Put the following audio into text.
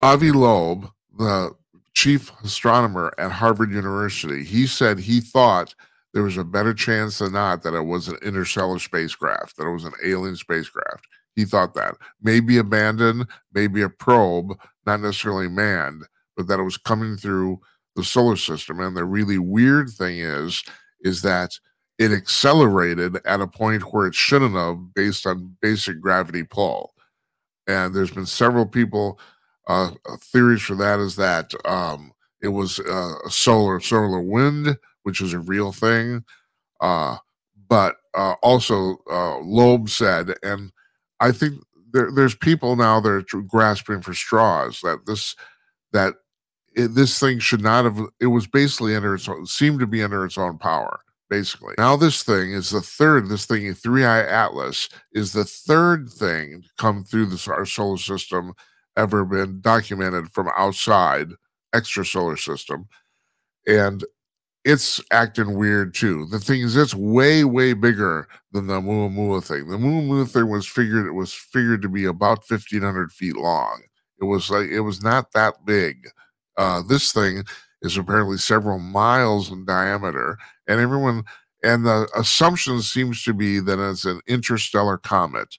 Avi Loeb, the chief astronomer at Harvard University, he said he thought there was a better chance than not that it was an interstellar spacecraft, that it was an alien spacecraft. He thought that maybe abandoned, maybe a probe, not necessarily manned, but that it was coming through the solar system. And the really weird thing is, is that it accelerated at a point where it shouldn't have based on basic gravity pull. And there's been several people, uh, theories for that is that um, it was uh, a solar solar wind, which is a real thing. Uh, but uh, also, uh, Loeb said, and I think there, there's people now that are grasping for straws that this that it, this thing should not have. It was basically under its own, seemed to be under its own power. Basically, now this thing is the third. This thing, Three I Atlas, is the third thing to come through this our solar system ever been documented from outside extra solar system, and it's acting weird too. The thing is, it's way, way bigger than the Oumuamua thing. The Oumuamua thing was figured it was figured to be about fifteen hundred feet long. It was like it was not that big. Uh, this thing is apparently several miles in diameter, and everyone and the assumption seems to be that it's an interstellar comet.